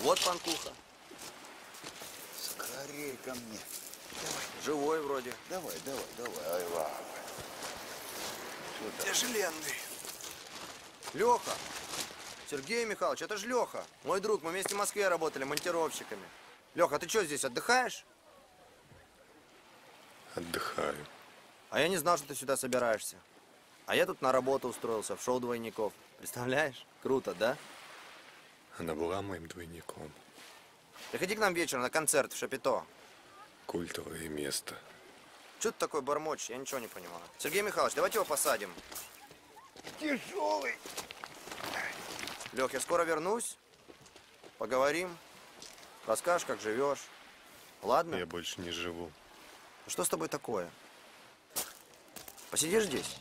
Вот панкуха. Скорей ко мне. Живой вроде. Давай, давай, давай. Ай, ва. Тяжеленный. Леха. Сергей Михайлович, это же Леха. Мой друг, мы вместе в Москве работали монтировщиками. Леха, ты что здесь, отдыхаешь? Отдыхаю. А я не знал, что ты сюда собираешься. А я тут на работу устроился, в шоу двойников. Представляешь? Круто, да? Она была моим двойником. Приходи к нам вечером на концерт в Шапито. Культовое место. Что ты такой бормочешь? Я ничего не понимаю. Сергей Михайлович, давайте его посадим. Тяжелый. Лех, я скоро вернусь. Поговорим. Расскажешь, как живешь. Ладно? Я больше не живу. Что с тобой такое? Посидишь здесь?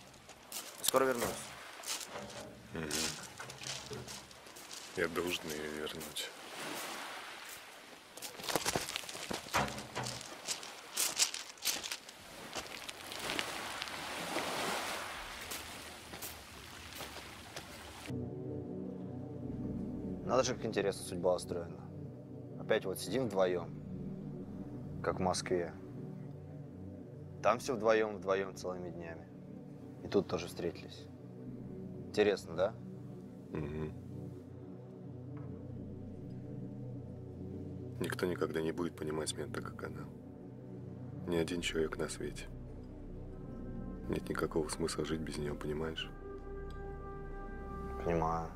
Скоро вернусь. Я должен ее вернуть. Надо же, как интересно судьба устроена. Опять вот сидим вдвоем, как в Москве. Там все вдвоем, вдвоем целыми днями. И тут тоже встретились. Интересно, да? Мгм. Никто никогда не будет понимать меня так, как она. Ни один человек на свете. Нет никакого смысла жить без нее, понимаешь? Понимаю.